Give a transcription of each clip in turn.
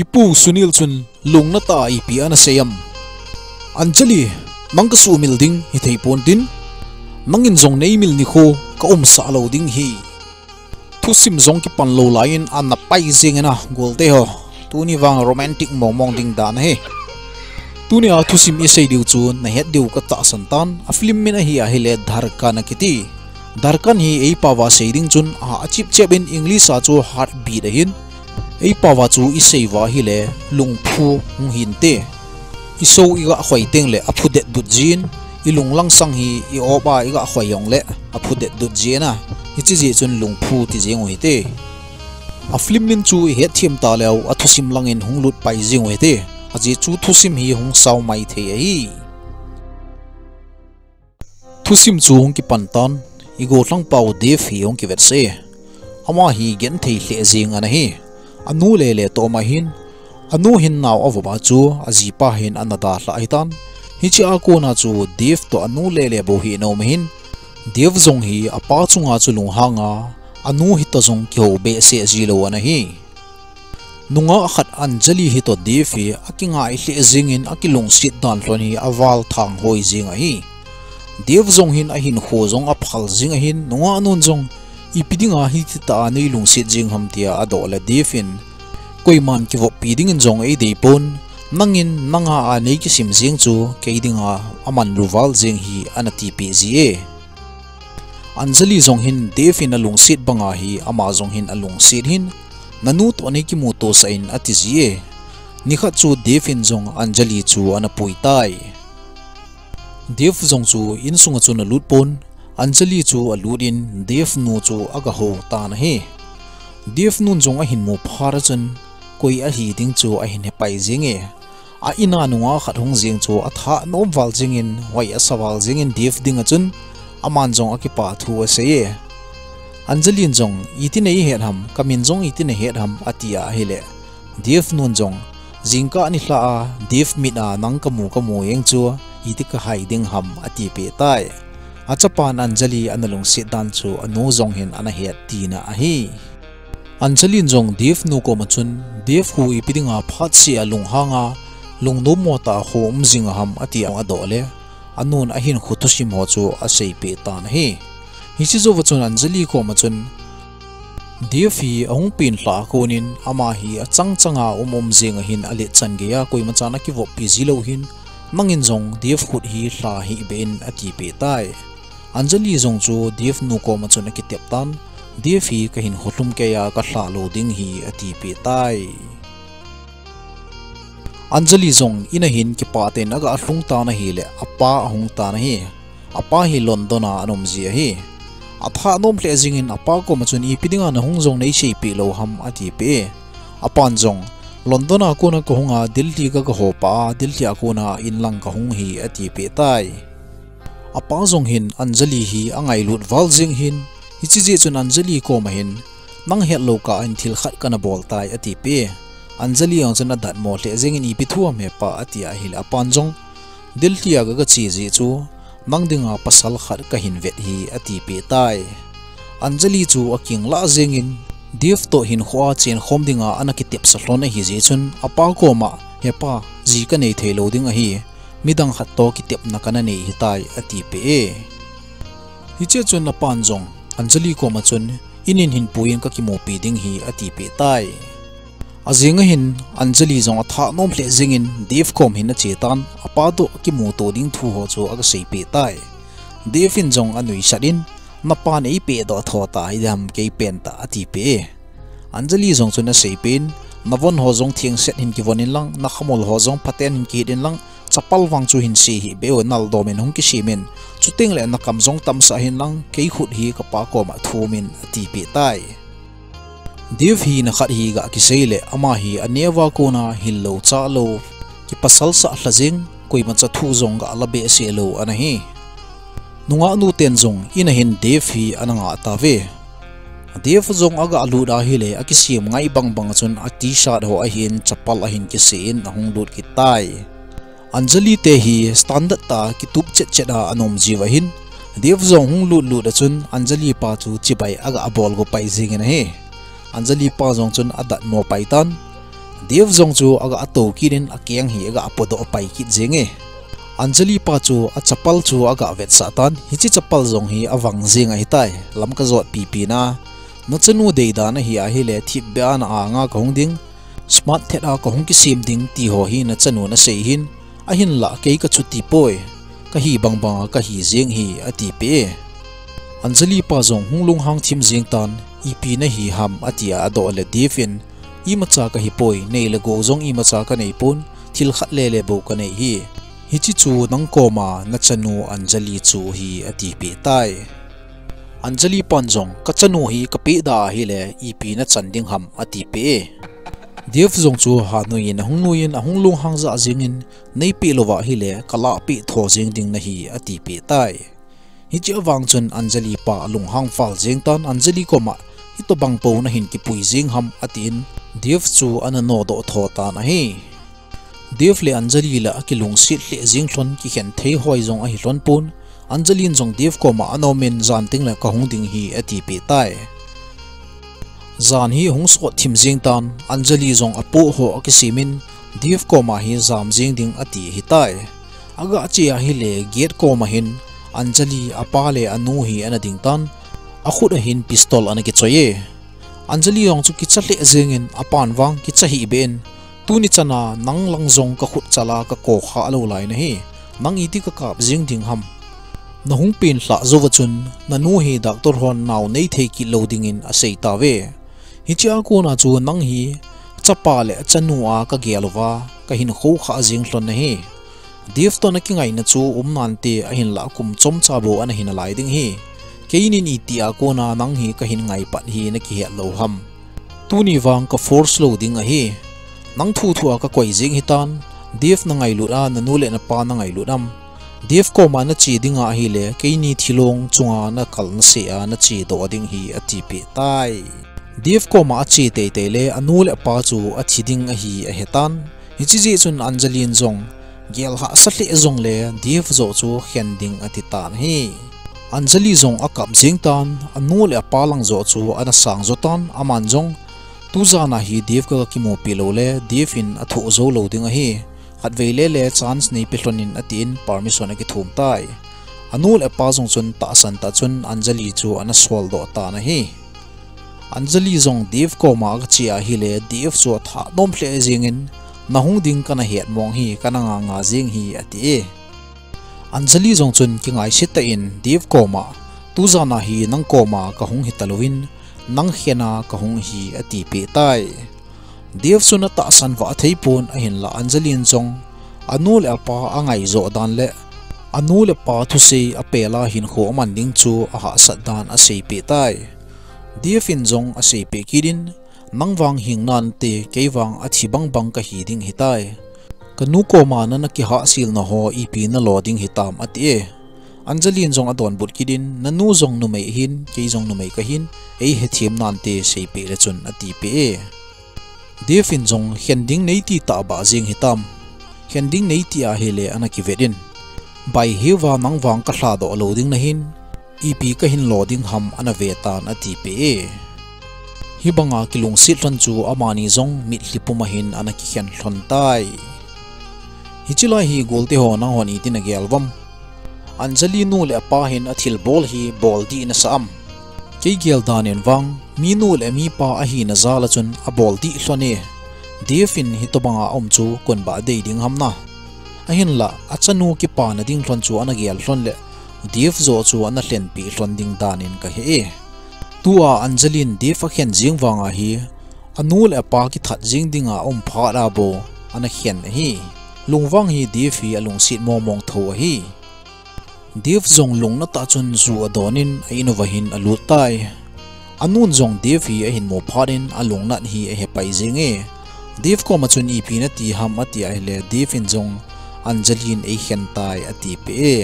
ipu sunil chun lungna ta ipi ana seyam anjali mangka su mil ding hi thei pon tin mangin zong nei mil ni kho ka om sa lo ding hi thu sim zong ki pan lo lain an na pai zingena golte ho tuni wang romantic mong mong ding dan he tuni a thu sim isei diu chu na het diu ka ta santan a film min a hi a hele dhar ka na kiti darkan hi ei pawa seiding chun a achip english a chu heartbeat a hin ไอป่าวาจูอีเซวาฮิเลลุงพูงหินเตอิโซอีกะข่อยเต็งเลอพุเด็ดดุจีนอีลุงลังสังฮีอีโอบาอีกะข่อยยองเลอพุเด็ดดุจีนะอีจิจิจุนลุงพูติเจงหิเตอัฟลิมินจูเฮทีมตาเล้วอทุสิมลังเงินหงลุดไปจิงหิเตอจิจูทุสิมฮีหงสาวไม่เทยฮีทุสิมจูหงกิปันตันอีโกลังเป่าเดฟฮีหงกิเวเซอามาฮีเกนเทยเลจิงอันนี้ anu le le to ma hin anu hin naw awaba chu azipa hin anada hla aitan hi chi a ko na chu dev to anu le le bo hi no hin dev zong hi apa chunga chu lung hanga anu hi to zong kyo be se ji ana hi nunga khat anjali hi dev hi akinga i zingin akilung sit dan hlon hi awal thang hoi zinga hi dev zong hin a hin kho zong a phal hin nunga nun zong ipidinga hi ta nei lung sit jing ham tia ado la defin koiman ki vo piding in jong ei dei pon. Mangin manga a nei ki sim jing chu, ke ding a aman ruwal jing hi anati pi ji e. Anjali jong hin defin lung sit banga hi, ama jong hin a lung sit hin. Nanu to nei ki mu to sa in ati ji e. Nikha chu defin jong anjali chu ana pui tai. Dev jong chu in sunga chu na lut pon. Anjali chu aludin dev nu chu aga ho ta na he. Dev Devnun jong a hin mu phar chun koi a hi ding chu a hin he pai jing e. A ina nuwa khat hong jing chu a tha no wal jing in wai a sawal jing in dev ding a chun aman jong a ki pa thu a se e. Anjali jong itin ei het ham kamin jong itin het ham atia hele Devnun jong jingka ni hla a dev mit a nang kamu kamu yeng chu itika hai ding ham ati pe tai. achapan anjali analung si dan chu anu zong hin ana he ti na a hi anjali jong dev nu ko machun dev hu ipidinga phat si alung hanga lungno mo ta hom jing ham ati ang adole anun ahin khutusim ho chu asei pe tan hi hi chi zo wachun anjali ko machun dev hi ahung pin la konin ama hi achang changa um umom jing hin ale chan ge ya koi machana ki wo pi zilo hin mangin zong dev khut hi hla hi ben ati pe tai. Anjali zong chu dev nu ko ma chu na ki tep tan. Dev hi ka hin hotlum ke ya ka hla lo ding hi ati pe tai. Anjali zong ina hin ki pa te na ga ahlung ta na hi le apa ahung ta na hi. Apa hi london a anom ji hi. Atha nom ple jing in apa ko ma chun i pidinga na hung zong nei sei pe lo ham ati pe. Apan zong london a ko na ko hunga delhi ka ka ho pa delhi a ko na in lang ka hung hi ati pe tai. Apa zong hin, anjali hi, angai lut wal jing hin. Hi chi ji chun anjali ko ma hin. Nang het lo ka an thil khat kana bol tai ati pe. Anjali ang chuna dat mo le jing ni pi thuam me pa ati a hil apan zong. Ti aga ga chi ji chu, nang dinga pasal khat ka hin vet hi ati pe tai. Anjali chu aking la jing in. Div to hin khwa chen khom dinga anaki tep sa hlona hi ji chun. Apa ko ma hepa ji ka nei thelo ding a hi midang khat to ki tep na kana nei hi tai ati pe e. Hi che chun na pan jong anjali ko ma chun, inin hin puin ka ki mo pi ding hi ati pe tai. Azinga hin, anjali zong atha nom hle zingin div kom hin a chetan, apa do ki mu to ding thu ho chu aga sei pe tai. Devin jong anui sadin napa nei pe do tho ta idam ke pen ta ati pe e. anjali zong chuna sei pen navon ho zong thieng set hin ki vonin lang, na khamol ho zong paten hin ki din lang chapal wang chu hin si hi beo nal do men hung ki si men. Chuting le na kam zong tam sa hin lang ke khut hi ka pa ko ma thu min ti pe tai. Div hi na khat hi ga ki seile ama hi anewa ko na hil lo cha lo. Ki pasal sa hlajing koi ma cha thu zong ga la be se lo ana hi. Nunga nu ten zong ina hin dev hi ananga ta ve. Dev zong aga alu da hi le akisiam ngai bang bang chun a ti shirt ho a hin chapal a hin ki sein na hung lut ki tai anjali te hi standard ta ki tup chet chet a anom jiwa hin. Dev zong hung lut lut a chun anjali pa chu chibai aga abol go pai jing na he. Anjali pa zong chun adat mo pai tan. Dev zong chu aga ato kirin akyang hi aga apodo pai kit zenge anjali pa chu a chapal chu aga vet sa tan. Hi chi chapal zong hi awang zinga hi tai. Lam ka zot pi pi na. No chanu de da na hi a hi le thip ba na a khong ding. Smart thet a kong ki sim ding ti ho hi na chanu na sei hin. ahin la ke ka chuti poi ka hi bang bang ka hi zeng hi ati pe. Anjali pa zong hunglung hang thim zeng tan. Ep na hi ham atia ado le defin. I macha ka hi poi nei le go zong i macha ka nei pun. Thil khat le le bo ka nei hi. Hi chi chu nang ko ma na chanu anjali chu hi ati pe tai. Anjali pan zong ka chanu hi ka pe da hi le. Ep na chanding ham ati pe. Dev zong chu ha nu yin hung nu yin hung lung hang za jing in nei pe lova hi le kala pi tho jing ding na hi ati pe tai hi chi awang chun anjali pa lung hang fal jing tan anjali ko ma hi to bang po na hin ki pui jing ham atin dev chu ana no do tho ta na hi dev le anjali la ki lung sit le jing thon ki khen thei hoi zong a hi lon pun anjali zong dev ko ma ano men zan ting la ka hung ding hi ati pe tai zan hi hung so thim jing tan, anjali zong apu ho ki div ko ma hi zam jing ding ati hitai aga chi a hi le get ko ma hin, anjali apa le anu hi ana ding tan. Akhut hin pistol ana ki choye. Anjali yong chu ki chahle zengin apan wang ki chahi ben tuni chana, nang lang zong ka khut chala ka ko kha lo lai na hi. Nang iti ka kap jing ding ham. Na hung pin hla zo chun, na nu hi doctor hon naw nei thei ki loading in a sei ta ve hi chia ko na chu nang hi chapa le chanu a ka gelwa ka hin kho kha jing hlon na hi. Div to na ki ngai na chu um nan te a hin la kum chom cha bo an hin lai ding hi. Keini ni ti a ko na nang hi ka hin ngai pat hi na ki he lo ham. Tu ni wang ka force loading a hi. Nang thu thu ka koi jing hi tan div na ngai lu a na nu le na pa na ngai lu nam div ko ma na chi a hi le, keini thilong chunga na kal na se a na chi do ding hi a ti pe tai div ko ma achi te te le anu le pa chu a thiding a hi a hetan. Hi chi ji chun anjalin zong gel ha satli zong le div zo chu khending ding ati hi. Anjali zong akam jing tan anu le pa lang zo chu ana sang zo tan aman zong tu za na hi dev ka ki mo pilo le dev in a thu zo lo ding a hi. Khat ve le le chance nei pe hlonin atin permission ki thum tai. Anu le pa zong chun ta san ta chun anjali chu ana swal do ta na hi. Anjali zong dev ko ma chi a hi le dev chu tha nom hle jing in na hung ding kana het mong hi kana nga nga jing hi ati e. Anjali zong chun ki ngai sit ta in dev ko ma. Tu za na hi nang ko ma ka hung hi talowin nang hena ka hung hi ati pe tai. Dev suna ta san wa thei pun a hin la anjalin chong anu le pa angai zo dan le. Anu le pa thu se a pela hin kho man ding chu a ha sat dan a sei pe tai dia in zong a sei pe kidin nang wang hing nan te ke wang a thi bang bang ka hi ding hi kanu ko mana na ki ha sil na ho ep na loading hitam ati e anjalin zong adon but kidin nanu zong nu mai hin ke zong nu mai ka hin. Ei he thiam nan te sei pe le chun ati pe e. Dia defin zong hending nei ti ta ba jing hitam hending nei ti a hele anaki vedin bai hewa nang wang ka hla do loading na hin ep ka hin loading ham ana ve tan ati pe. Hi banga kilung sit ran chu amani zong mit hlipuma hin ana ki khen thon tai. Hichila hi golte ho na honi tin age album. Anjali nu le pa hin athil bol hi bol di na sam ke gel danen wang, mi nu le mi pa a hi na zala chun a bol di hlone defin hi to banga om chu kon ba de ding ham na. Ahin la achanu ki pa na ding thon chu ana gel thon le def zo chu an hlen pi hlon ding danin ka he e. Tua anjalin de fa khen jing wanga hi. Anul apa ki that jing dinga om pha ra bo, an hian hi. Lungwang hi def hi alung sit mo mong tho hi. Dev zong lung na ta chun zu adonin a inova hin alu tai. Anun zong dev hi a hin mo pharin alung nat hi a he pai e. Dev ko ma chun ep na ti ham ati a le dev in zong anjalin a hen tai ati pe e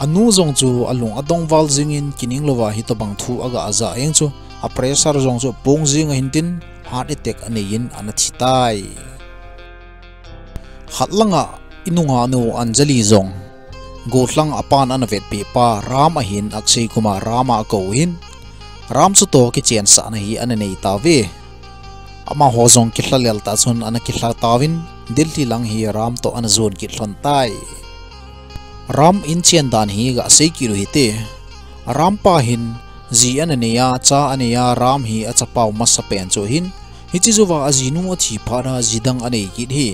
anu zong chu alung adong wal zingin kining lowa hi to bang thu aga aza eng chu. A pressure zong chu pong zinga hintin heart attack anein anathi tai. Khatlanga inunga nu anjali zong. Gotlang apan an vet pi pa ram a hin akshay kumar rama ko hin. Ram su to ki chen sa na hi an nei ta ve. Ama ho zong ki hlalel ta chun ana ki hla tawin dilti lang hi ram to ana zon ki hlon tai ram in chen dan hi ga sei ki ru hi te. Ram pa hin, zi an ne ya, cha ane ya, ram hi acha pau ma sa pen cho hin. Hi chi zuwa azi nu a chi pha ra zidang ane ki hi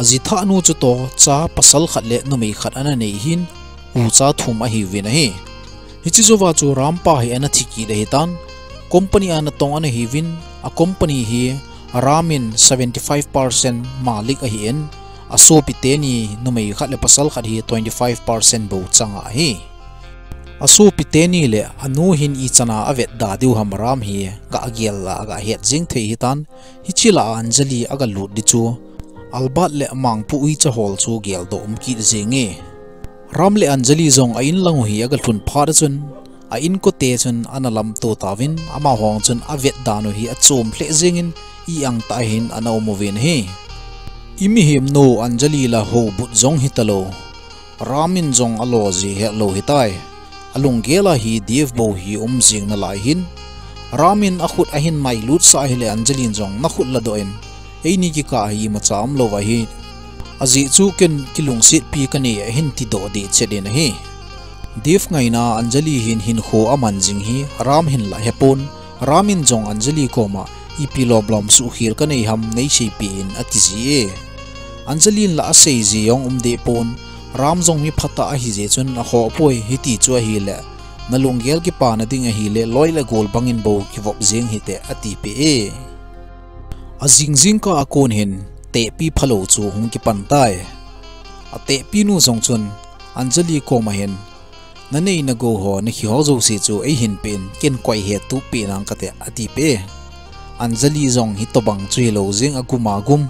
azi tha nu chu to, cha pasal khat le nu mei khat an nei hin. U cha thum a hi vin hi hi chi zuwa chu ram pa hi ana thi ki le hi tan. Company an tong an hi vin. A company hi, ramin 75% malik a hi en. A so pi te ni nu mei khat le pasal khat hi 25% bo changa hi a so pi te ni le anu hin i chana avet da diu ham ram hi ga agial la ga het jing the hi tan hi chila anjali aga lut di chu albat le mang pu ui cha hol chu gel do um ki zinge ram le anjali zong a in lang hi aga thun phar chun a in ko te chun ana lam to tawin ama hong chun avet danu hi a chom hle zingin i ang ta hin ana omovin hi imi him no anjali la ho but zong hi talo ramin zong alo ji he lo hi tai alung gela hi div bo hi um jing na lai hin ramin akhut ahin mai lut sa hi le anjalin zong na khut la doin ei ni ki ka hi ma cham lo wa hi azi chu ken kilung sit pi kani hin ti do di chedin hi div ngai na anjali hin hin kho aman jing hi ram hin la hepon ramin zong anjali อีพิลอมลอมสุขีร์กันไอฮัมในเชียปีนอติซีเออันเจลินละเซจียองอมเดปอนรามจงมีพัตตาฮิเจจนอขอป่วยฮิติจัวฮีละนลงเกลกิปานดิ่งฮีเลลอยละกอลบังอินโบกิวบเจงฮิเตอติเปเออาจิงจิงก็อากูนเห็นเตะปีพะโลจูหงกิปันตายอาเตะปีนูสงชนอันเจลีก็มาเห็นนั่นเองนโกหอในขี้หอจูเสจูไอเห็นเป็นเกินกวยเหตุตุปีนังกะเตอติเป anjali zong hi to bang chui lo jing akuma gum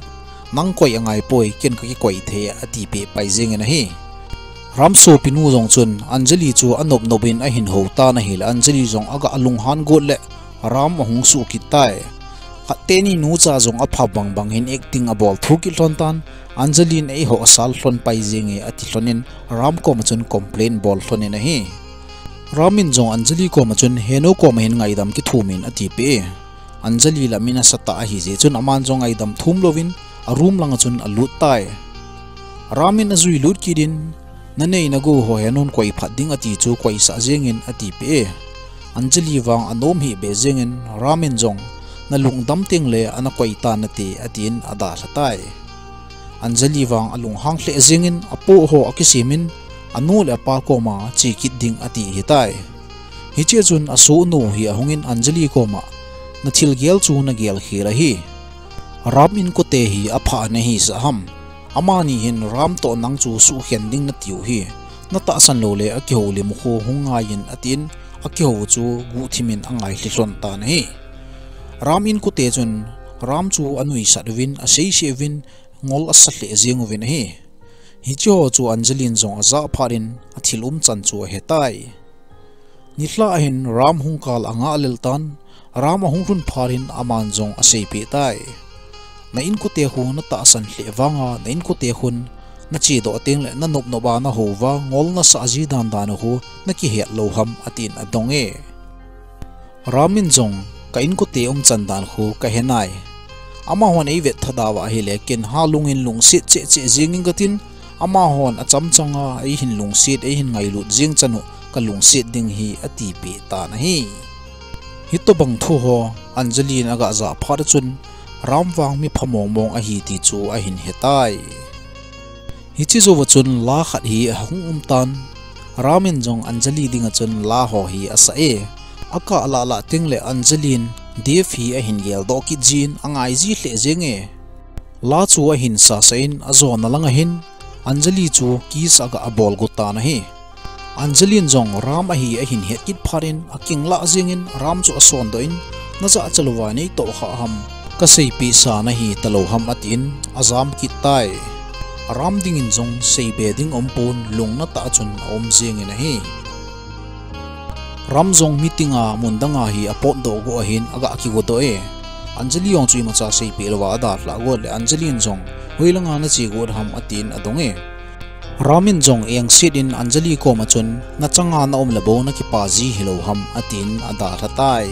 nang koi angai poi ken ka ki koi the ati pe pai jing na hi ramso pinu zong chun anjali chu anop nobin a hin ho ta na hil anjali zong aga alung han go le ram hung su ki tai ka te ni nu cha zong a pha bang bang hin acting a bol thu ki hlon tan anjali nei ho asal hlon pai jing e ati hlonin ram ko ma chun complain bol hlon na hi ramin zong anjali ko ma chun heno ko ma hin ngai dam ki thumin ati pe anjali la mina sata a hi je chun aman jong ai dam thum lovin a room langa chun a lut tai. Ramin azui lut kidin na nei ho henon koi phading ati chu koi sa jengin ati pe. Anjali wang anom hi be jengin ramin jong na lung dam ting le ana koi ta na ti atin ada tai. Anjali wang alung hang hle jengin apo ho akisimin anu le pa ko ma chi kit ding ati hi tai. Hi che chun asu nu hi ahungin anjali ko ma. na thil gel chu na gel hi ra hi. Ram in ko te hi a pha na hi sa ham. Amani hin ram to nang chu su hian ding na tiu hi. Na ta san lo le a akyo le mu kho hunga yin atin a akyo chu gu thimin angai hli hlon ta na hi. Ram in ko te chun ram chu anui sadwin a sei sevin ngol asahle zengwin hi. Hi cho chu anjalin zong aza pharin athilum chan chu hetai nitla hin ram hung kal anga leltan Rama hung run pharin aman jong a pe tai na in ko te hu na ta san hle wanga na in ko te hun na chi do teng le na nop no ba na ho wa ngol na sa ji dan dan hu na ki he lo ham atin adong e ramin jong ka in ko te um chan dan hu ka he nai ama hon ei vet thada wa hi le ken ha lung in lung sit che che jing ing gatin ama hon a cham changa ei hin lung sit ei hin ngai lut jing chanu ka lung sit ding hi ati pe ta na hi hito bang thu ho anjali na ga za phar chun ramwang mi phamong mong a hi ti chu a hin hetai hi chi zo wa chun la khat hi hung um tan ramin jong anjali dinga chun la ho hi asa e aka ala la ting le anjalin def hi a hin gel do ki jin angai ji hle jenge la chu a hin sa sain a zo na langa hin anjali chu ki sa ga abol gu ta na hi anjalin jong ram a hi a hin het kit pharin a king la jingin ram chu a son do in na za chalwa nei to kha ham ka sei pi sa na hi talo ham atin azam ki tai ram ding in zong sei be ding om pun lung na ta chun om jing in hi ram zong meetinga mundanga hi apot do go hin aga ki go do e anjali yong chui ma cha sei pe lo wa da la go le anjali in zong hoilanga na chi go ham atin adong e ramin zong eng sit in anjali ko ma chun na changa na om labo na ki pa ji hilo ham atin ada tha tai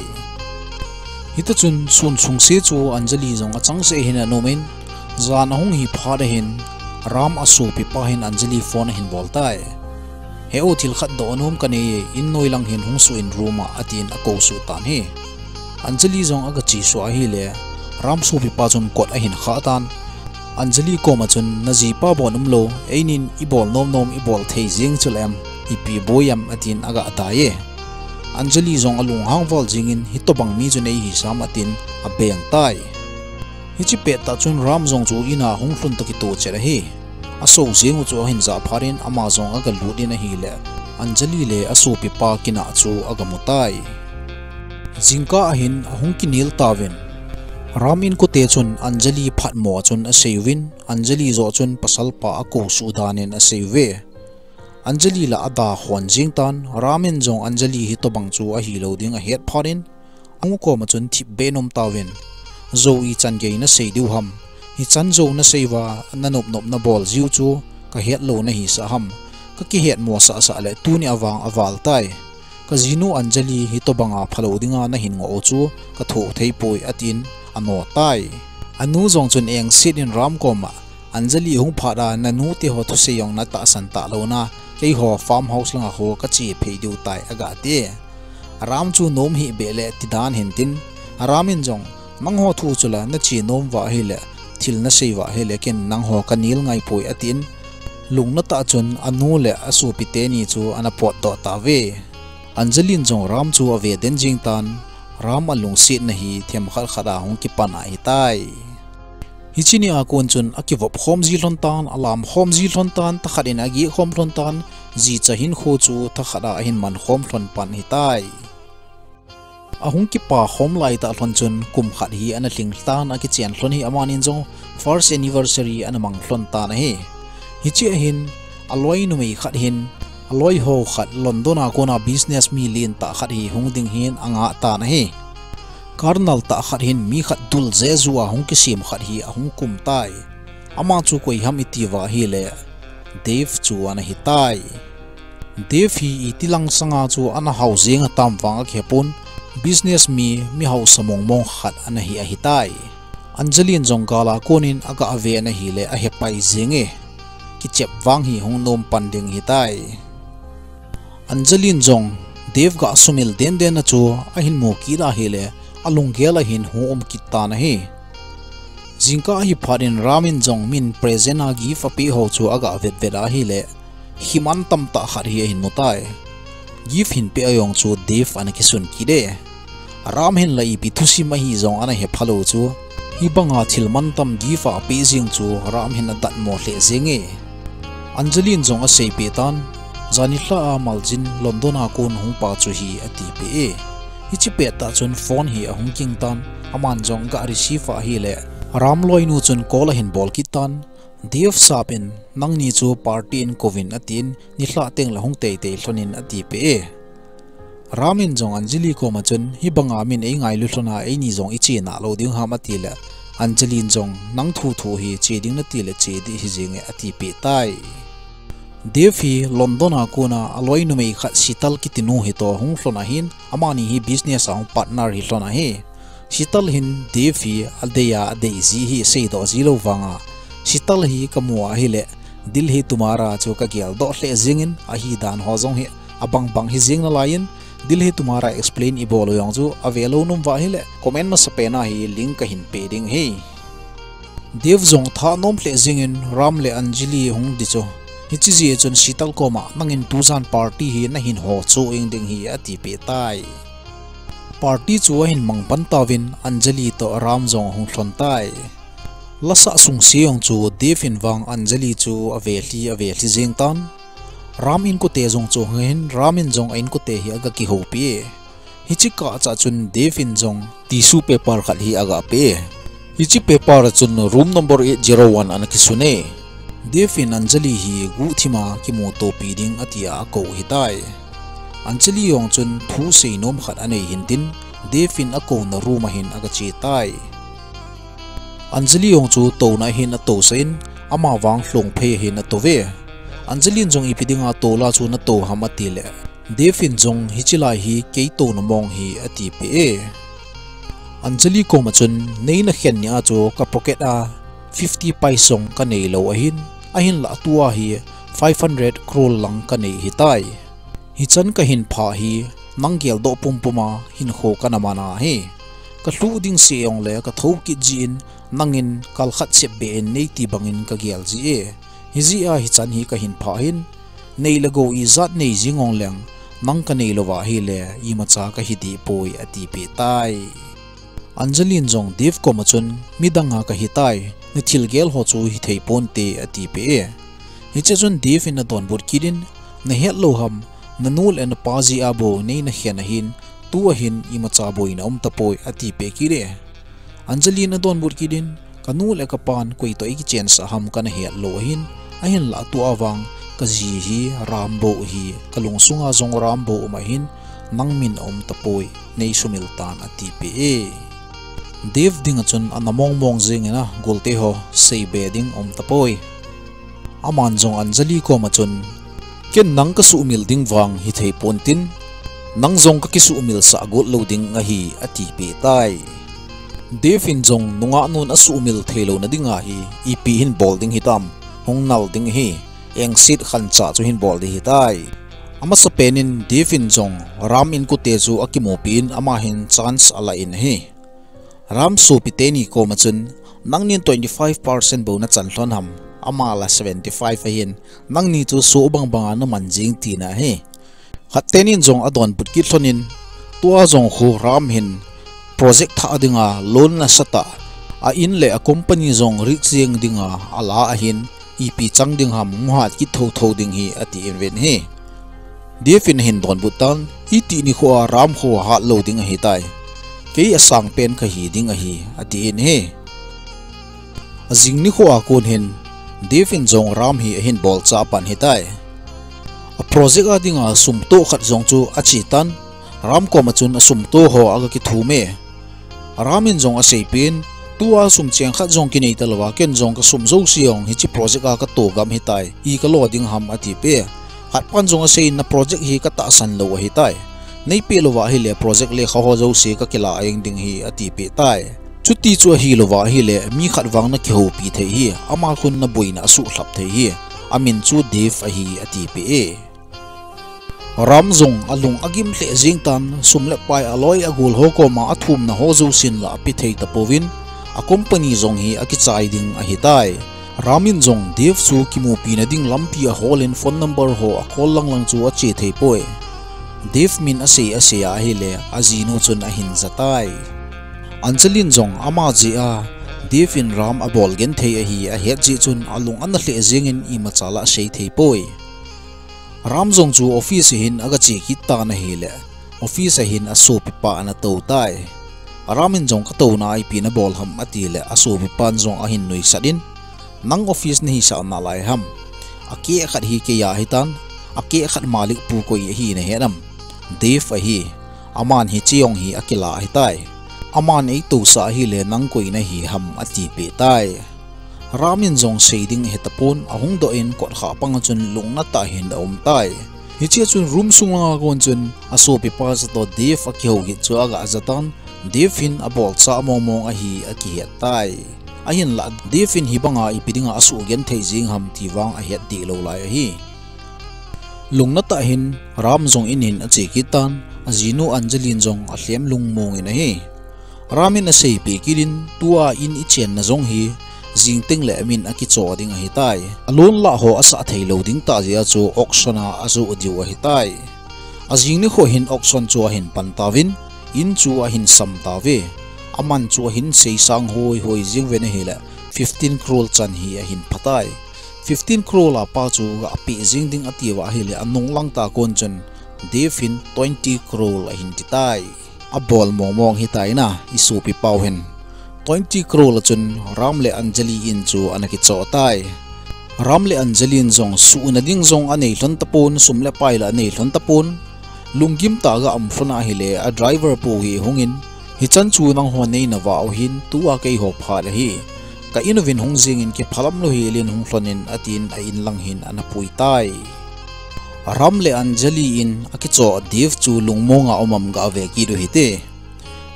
hita chun sun chung se chu anjali zong achang se hin anomen zan hong hi phada hin ram asu pi pa hin anjali phone hin boltai he o thil khat do anum kane in noi lang hin hung su in ruma atin ako su tan hi anjali zong aga chi su a hi le ram su pi pa chun kot a hin kha tan anjali ko ma chun naji pa bonum lo einin ibol nom nom ibol thei jing chulem ipi boyam atin aga ataye anjali zong alung hang wal jingin hitobang mi chun ei hi samatin abeng tai. Hi chi pe ta chun ram zong chu ina hung hlun to ki to chera hi aso jing chu hin za pharin ama zong aga ludin a hi le. Anjali le aso pi pa kina chu aga mutai jingka hin hung ki nil tawin ramin ko te chun anjali phat mo chun a sewin anjali zo chun pasal pa ako sudanin a sewe anjali la ada hon jing tan. Ramin jong anjali hi to bang chu a hi lo ding a het pharin. Angu ko ma chun thip benom tawin zo i chan ge na sei diu ham. Hi chan zo na sei wa na nop nop na bol jiu chu. Ka het lo na hi sa ham. Ka ki het mo sa sa le tu ni awang awal tai kazinu anjali hi to banga phalo dinga na hin ngo chu ka tho thei poi atin, ano tai. Anu zong chun eng sit in ram anjali hung phara na nu te ho thu se yong na ta san ta lo na cái ho farm house langa ho ka chi phei du tai aga te. Ram chu nom hi bele ti dan hin tin ramin jong, mang ho thu chula na chi nom wa hi le, thil na sei wa he le ken nang ho ka nil ngai poi atin, lung na ta chun anu le asu pi ni chu ana pot to ta ve. anjalin jong ram chu ave den jing tan ram alung si na hi them khal khada hong ki pana hi tai. Hi chini a kon chun akivop khom ji lon tan alam khom ji lon tan ta khadin agi khom lon tan ji cha hin kho chu ta khada hin man khom lon pan hi tai. Ahung ki pa khom lai ta lon chun kum khat hi ana ling tan a ki chen lon hi aman in jong first anniversary anamang lon tan hi. Hi chi hin aloi nu mei khat hin loi ho khat london a kona business mi lin ta khat hi hung ding hin anga ta na hi. Karnal ta khat hin mi khat dul je zuwa hung ki sim khat hi ahung kum tai. Ama chu koi ham itiwa hi le. Dev chu an hi tai. Dev hi itilang sanga chu an housing tam wanga khepun business mi mi hau samong mong khat an hi a hi tai. Anjalin jongkala konin aga ave na hi le a hepai pai ki chep wang hi hung nom panding hi tai. Anjalin jong dev ga sumil den den na chu a hin mo ki da hi le alung gela hin hu om kita na hi jingka hi pharin ramin jong min present a gi fa pi ho chu aga vet vet a hi le himan tam ta khar hi hin mutai gif hin pe ayong chu dev ana ki sun ki de. Ram hin lai pi thusi ma hi zong ana he phalo chu. Hi banga thil man tam gi fa pe jing chu ram hin a dat mo hle zenge anjalin jong a sei pe tan zanitla a maljin london a kon hung pa chu hi ati pe e. Ichi pe ta chun phone hi a hung king tan aman jong ga receive a hi le ram loi nu chun call hin bol ki tan dief sapin nang ni chu party in kovin atin ni hla teng la hung te te thlonin ati pe e. Ramin jong anjali ko ma chun hi banga min ei ngai lu thlona ei ni jong ichi na lo ding ha ma ti la anjali jong nang thu thu hi che ding na ti le che di hi jing ati pe tai. देवी लंदन कोना अलोई नुमे खा शीतल की तिनु हि तो हूँ फ्लोना हिन, अमानी ही बिज़नेस आउ पार्टनर हि फ्लोना हि। शीतल हिन देवी अदेया अदेजी ही से दो जी लो वांगा। शीतल ही कमुआ हिले, दिल ही तुम्हारा जो का दो ले जिंगिन, अही दान हो होजों हि, अबंग बंग ही जिंग लाइन दिल ही तुम्हारा एक्सप्लेन इबोलो यांजु, अवेलो नुम वाहिले कमेंट में सपेना ही लिंक हिन पेडिंग ही। देव जोंग था नोम ले जिंगिन, राम ले अंजलि हुंग दिचो। Hi chi ji chun sital ko ma mangin tuzan party hi na hin ho chu ing ding hi ati pe tai. Party chu hin mang mangpan tawin anjali to ram jong hung thon tai. Lasa sung siong chu defin wang anjali chu ave hli ave hli jing tan. Ram in ko te jong chu hin, ram in jong in ko te hi aga ki ho pi e. hi chi ka cha chun defin jong, tisu paper khat hi aga pe e. hi chi paper chun room number 801 an ki sune defin anjali hi gu thima ki mo to pi ding atia ko hitai anjali yong chun thu sei nom khat anei hintin defin ako na ruma hin aga chi tai anjali yong chu to na hin a to sein ama wang hlong phe hin a to ve anjali jong ipidinga to la chu na to hamati le defin jong hichilai hi ke to na mong hi ati pe e anjali ko ma chun nei na khen nia chu ka pocket a 50 paisong ka nei lo ahin. Ahin la tua hi 500 crore lang ka nei hi tai. Hi chan ka hin pha hi nangyal do pum puma hin kho ka na mana hi ka hlu ding se ong le ka tho ki jin nangin kal khat se be nei ti bangin ka gial ji e. Hi ji a hi chan hi ka hin pha hin. Nei lago i zat nei jingong leng nang ka nei lo wa hi le i ma cha ka hi di poi ati pe tai. Anjalin jong dev ko ma chun midanga ka hitai tai ni gel ho chu hi thei pon te ati pe e. Hi che chun dev in a don bur kidin, na het lo ham, na nul en pa ji abo nei na hian hin, tu hin i ma cha boi na om ta poi ati pe ki re anjali na don bur kidin kanul e kapan koi to iki chen sa ham kana he lo hin, a hin la tu awang ka ji hi rambo hi kalung sunga zong rambo ma hin nangmin om tapoi nei sumil tan ati pe e. div ding achun anamong mong jing ina gulte ho seibe ding om tapoy. Aman jong anjali ko machun ken nang ka suumil ding wang hi thei pontin nang jong ka kisuumil sa agol loading nga hi ati Devin jong nunga nun asumil thelo na dinga hi ipihin bolding hitam hong nal ding hi eng sit khan cha chu hin bold hi ama sa penin Devin jong ramin ko tezu akimopin amahin chance ala in hi. Ram su piteni ko machun nangnin 25% bo na chan ham ama la 75 hin nangni chu su bang bang à na manjing ti na he khatenin jong adon putki thonin tua jong khu ram hin project tha adinga à, loan na sata a à. in le a company zong rik chiang dinga ala a hin ep chang ding ham muha ki tho tho ding hi ati inven he defin hin don butan iti ni kho ram kho ha lo ding hi tai ke asang pen ka hi ding hi. Ati in he. Azing ni kho a hin. Devin zong ram hi hin bol cha pan hi tai. A project a dinga sum to khat zong chu achi tan. Ram ko ma chun asum to ho aga ki thu me. Ramin zong a seipin tua sum chiang khat zong kinei talwa ken zong ka sum zo siong hi chi project a ka to gam hi tai. I ka loading ham ati pe. Hat pan zong a sei na project hi ka ta san lo hi tai nei pe lo hi le project le kha ho zo se ka kila ayeng ding hi ati pe tai. Chuti chu hi lo hi le mi khat wang na ke ho pi the hi, ama khun na boina su hlap the hi, amin chu dev a hi ati pe e. Ramzong alung agim hle jingtan sumle pai aloi agul ho ko ma athum na ho zo sin la pi thei ta povin. A company zong hi aki chai ding a hitai ramin zong dev chu kimu pi na ding lampi a holen phone number ho a call lang lang chu a che thei poe dev min a sei a se a chun a hin zatai anchalin zong ama ji a devin ram a bol gen thei a hi a het ji chun alung an hle zingin i ma chala sei thei poi. Ramzong chu office hin aga chi ki ta na hi office hin a so pi pa to tai. Ramin jong ka to na ai pi na bol ham atile a so pi jong a hin nui sadin nang office ni sa na lai ham. A ke khat hi ke ya hi tan. A khat malik pu ko hi na he nam def a hi aman hi chiong hi akila hi tai aman ei tu sa hi le nang koi na hi ham ati pe tai ramin zong shading hetapon ahung do in kot kha pang chun lungna ta hin da um tai hi chia chun room sung nga kon chun aso pi pa sa to def a kyo gi chu aga azatan defin a bol cha mo mo a hi a ki tai a hin la defin hi banga i pidinga asu gen thei jing ham ti wang a het di lo lai hi lungna ta hin ram zong in hin a che tan a zinu zong a hlem lung mong in a hi ramin a sei pe kilin tua in i chen na zong hi jing ting le min aki cho ding a hitai alon la ho asa thei lo ding ta zia chu auction azu diu a hitai a ni kho hin auction chu a hin pan tawin in chu a hin sam ta ve aman chu a hin sei sang hoi hoi jing ve na hela 15 crore chan hi a hin phatai 15 crore la pa chu ga api jing ding ati wa hele anung lang ta kon chun defin 20 crore a hin ti tai. A bol mong mong hitai na isu pi pau hen 20 crore chun ramle anjali in chu anaki cho tai. Ramle anjali in zong su na ding zong anei hlon tapon sumle paila anei hlon tapon lungkim ta ga am phuna hile a driver pu hi hungin hi chan chu nang ho nei na wa hin tu a kei ho pha le hi ka inovin hung zingin ki phalam lo hi lin hung hlonin atin a in lang hin an apui tai. Ramle anjali in akicho dev chu lungmonga omam ga ve ki do hite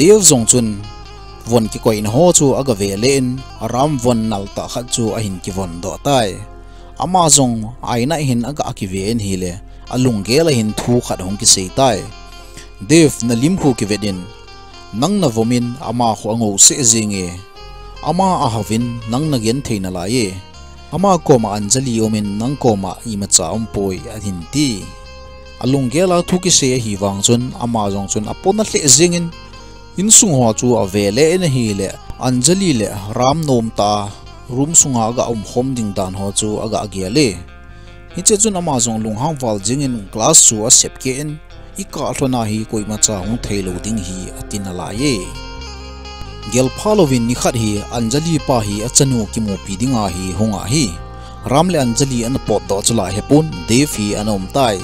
dev zong chun, von ki koin ho chu aga ve len ram von nal ta khat chu a hin ki von do tai. Ama zong aina hin aga aki ve en hi le alung ge la hin thu khat hong ki sei tai. Dev na lim khu ki vedin nang na vomin ama khu ango se zinge ama ahavin nang nagyan theina la ye ama koma anjali omin nang koma ima cha ompoi adhin ti. Alung ge la thuki se hi wang chun ama zong chun apona hle jingin in sung ho chu avele en hi le anjali le ram nom ta. Rum sunga ga om hom ding dan ho chu aga agya le. Hiche chun ama zong lung hang wal jingin class chu a sep ke en. Ika thona hi koi ma cha hung thailo ding hi atin atinala ye gel phalovin ni khat hi, anjali pa hi achanu ki mo pi dinga hi hunga hi. Ramle anjali an pot do chula hepun devi anom tai.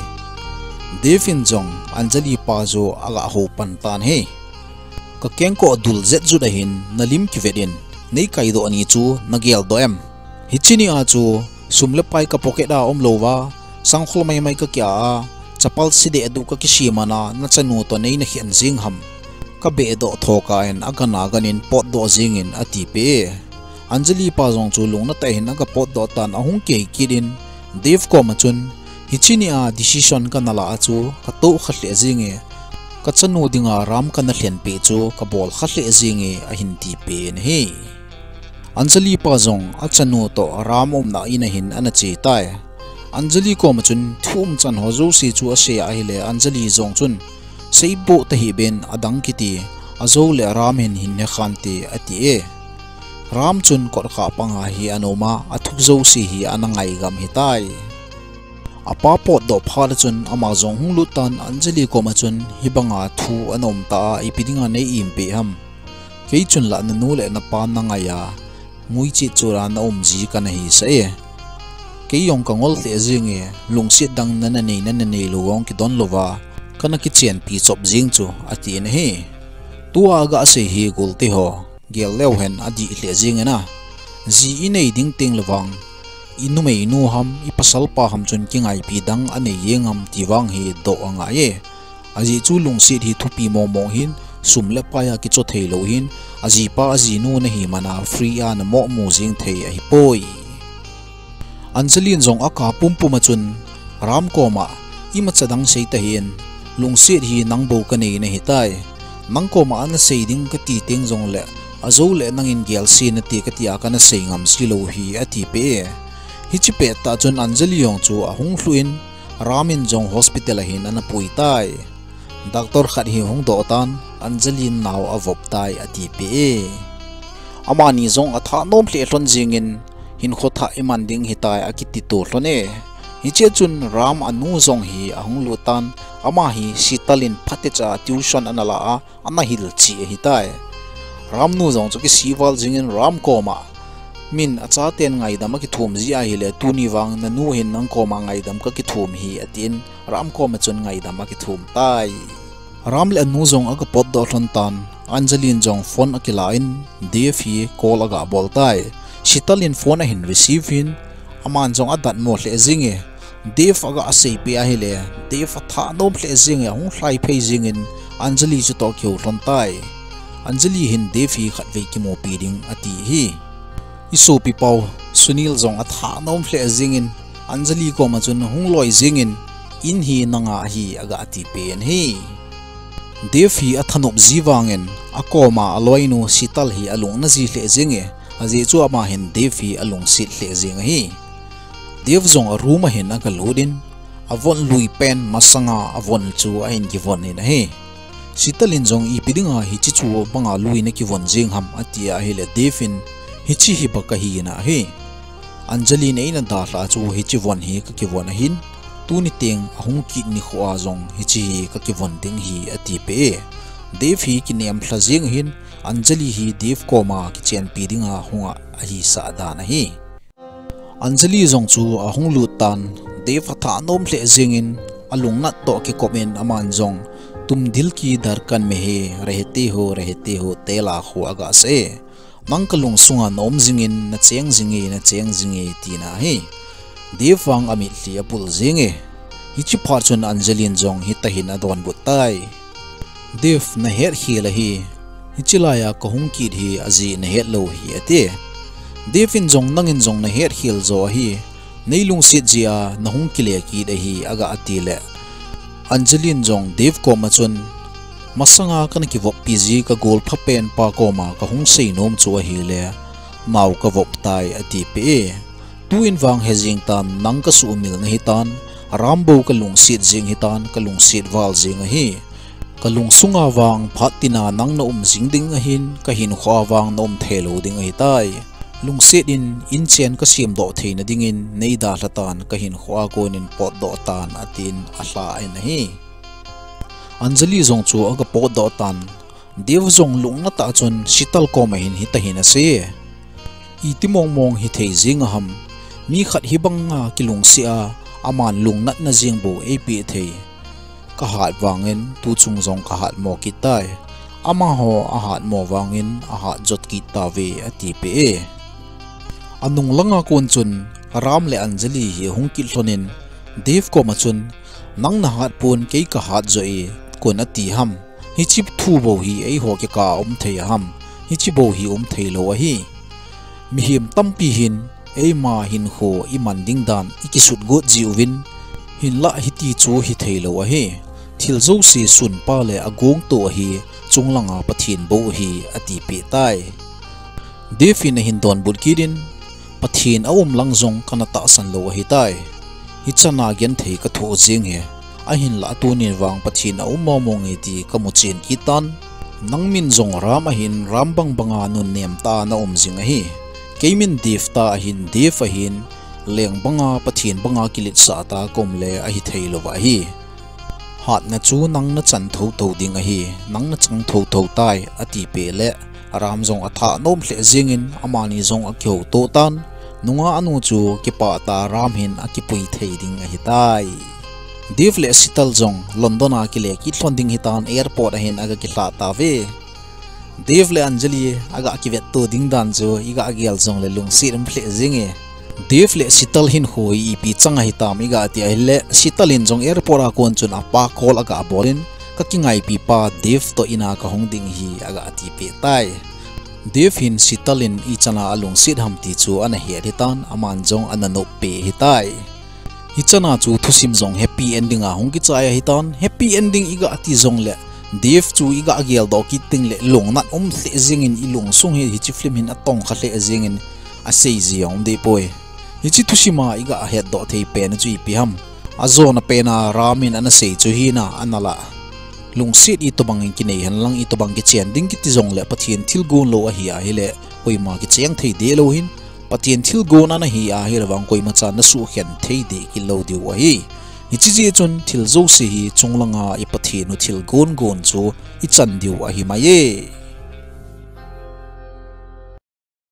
Devin jong, anjali pa zo aga ho pan tan he. Ka kengko dul zet zu da hin, nalim ki vedin nei kai do ani chu nagel do em. Hichini a chu, sumle pai ka pocket a om lowa sangkhol mai mai ka kya chapal side edu ka kishi mana na chanu to nei na hian jing ham. ka be do thoka en aga nagan in pot do jing in ati pe anjali pa jong chu lung na ta hin aga pot do tan ahung ke kirin dev ko ma chun hichini a decision ka nala achu ka to khatle jing e ka chanu dinga ram ka na hlen pe chu ka bol khatle jing e a hin ti pe ne he. Anjali pa zong a chanu to ram om na in a hin ana che tai. Anjali ko ma chun thum chan ho zo si chu a she a hi anjali zong chun. seibo ta hi ben adang kiti azo le ram hin hin ne kham ti ati e ram chun kor kha panga hi anoma athuk zo si hi anangai gam hi tai apa po do phar chun ama zong hung lutan anjali ko ma chun hibanga thu anom ta ipidinga nei im pe ham. Kei chun la na nu le na pa na nga ya ngui chi chura na om ji kan hi sa e kei yong kangol te jing e lung si dang na na nei na na nei luwang ki don lova kana ki chen pi chop jing chu ati na hi tua ga se hi gulti ho gel lew hen adi le jing na ji inei ding ting lawang inu me inu ham i pasal pa ham chun king ngai pi dang ane yengam tiwang hi do anga ye aji chu lung sit hi thupi mo mo hin sum le pa ya ki cho thei lo hin aji pa aji nu na hi mana free an mo mu jing thei a hi poi anjalin zong aka pum pum chun ram ko ma i ma chadang sei ta hin lung sit hi nang bo ka nei na hi tai nang ko ma an sei ding ka ti teng zong le azo le nang in gel si na ti ka ti aka na sei ngam si lo hi ati pe hi chi pe ta chun anjali yong chu a hung hluin ramin jong hospital hin ana pui tai doctor khat hi hung do tan anjali naw avop tai ati pe amani zong a tha nom hle hlon jingin hin kho tha iman ding hi tai akiti tu hlone niche chun ram anu zong hi ahung lutan tan, ama hi sitalin phate cha tuition anala a, ana hil chi e hi tai. Ram nu zong chu ki siwal jingin ram koma. Min acha ten ngai dam ki thum ji a hi le wang na nu hin nang koma ngai dam ka ki thum hi e atin ram koma chun ngai dam ki thum tai. Ram le anu zong aga pot do thon tan anjalin jong phone akila in df hi call aga bol tai. Sitalin phone hin receive hin, aman jong adat mo hle zinge def aga ase pe a hi le def tha nom hle zinge hung hlai phei zingin anjali chu to kyo ron tai. Anjali hin def hi khat ve ki mo pi ding ati hi. Iso pipaw sunil zong at ha nom hle zingin anjali ko ma chun hung loi zingin in. Hi nanga hi aga ati pen hi. Dev hi athanop ziwangin akoma aloinu sital hi alung na zi hle zinge azi chu ama hin dev hi alung sit hle zing hi. Dev zong aruma hin aga lodin avon lui pen masanga avon chu a hin ki von hin hi sitalin zong ipidinga hi chi chu banga lui na ki von jing ham atia hi le devin hichi hi baka hi na hi anjali nei na da la chu hichi won hi ka ki won hin tu ni teng ahung ki ni khwa hichi hi ka ki won ding hi ati pe dev hi ki nem thla jing hin anjali hi dev ko ma ki chen pi dinga hunga a hi sa da na hi Anjali zong chu a hung lut tan dev tha nom hle zingin alung na to ki komen aman zong तुम दिल की धड़कन में है रहते हो रहते हो तेला हो आगा से मंगलुंग सुंगा नोम जिंगिन न चेंग जिंगे न चेंग जिंगे तीना हे देवांग अमित लिया पुल जिंगे हिचि फार्चुन अंजलिन जोंग हि तहिन अदोन बुताई देव न हेर ही लही हिचिलाया कहूं की धी अजी न हेत लो ही अते hi azi na het lo hi ate defin jong nangin jong na het hil zo hi neilung sit jia na hung kile ki da hi aga atile angelin jong dev ko ma chun masanga kan ki vop pg ka gol pha pen pa ko ma ka hung sei nom chu hi le mau ka vop tai ati pe tu in wang hezing tan nang ka su mil na hitan rambo ka lung sit jing hitan ka lung sit wal jing hi kalung sunga wang phatina nang na um jing ding a hin ka hin khwa wang nom thelo ding a hitai lung set din in chen ka siam do theina ding in, nei da latan ka hin khwa ko nin pot do tan atin a hla ai na hi. Anjali zong chu aga pot do tan. Dev zong lung na ta chun sital ko ma hin hi ta hin ase i mong hi thei jing ham. Mi khat hi bang nga kilung sia aman lung nat na jing bo ap thei. Ka hat wangin tu chung zong ka hat mo kitai ama ho a hat mo wangin a hat jot ki ta ve a ti pe e anung langa kon chun, ram le anjali hi hung kil thonin dev ko ma chun, nang na hat pun ke ka hat zoi e na ti ham. Hi chip thu bo hi ei ho ke ka um thei ham. Hi chi bo hi um thei lo hi. Mi him tampi hin, ei ma hin ho i man ding dan ikisut go jiwin hin la hi ti chu hi thei lo hi. Thil zo si sun pa le agong to hi, chung langa pathin bo hi ati pe tai. Defin hin don bulkirin pathin awum langjong kana ta san lo hi tai. Hi chana gen thei ka tho jing he. A hin la tu ni wang pathin awum mo mo nge ti ka mu chen ki tan. Nang min jong ram a hin ram bang banga nun nem ta na um jing a hi. Keimin dif ta a hin dif a hin. Leng banga pathin banga kilit sa ta kom le a hi thei lo wa hi. Hat na chu nang na chan tho tho ding a hi. Nang na chang tho tho tai ati pe le. Ram zong a tha nom hle zingin amani zong a kyo to tan nunga anu chu kipa ta ram hin akipui theiding ding a hitai divle sital jong london a ki le ki thon ding airport a hin aga ki hla ta ve. Divle anjali aga ki vet to ding dan chu iga agel jong le lung siram phle jinge divle sital hin hoi ipi changa hitam iga ti le sital in jong airport a kon chun apa call aga bolin ka kingai pipa dev to ina ka hongding hi aga ti pe tai dev hin sitalin i chana alung sit ham ti chu ana hi ri tan, aman jong anano pe hi tai. Hi chana chu thusim jong happy ending a hong ki chaya hi tan, happy ending iga ati jong le. Dev chu iga agel do ki ting le long nat om hle zingin ilung sung hi hi chi film hin atong kha hle zingin a sei ziong um de poi. Hichi thusima iga a het do thei pen chu i piham azo na pena ramin ana sei chu hi na anala lungsit i tobang in kinei han lang i tobang ki chen ding ki tizong le pathian thil gon lo a hi a hi le ma ki cheng thei de lo hin. Pathian thil gon ana hi a hi rawang koi cha na su khen thei de ki lo di wa hi. Hi chi ji e chun thil zo se hi chunglanga i pathian u thil gon gon chu i chan diu a hi ma ye.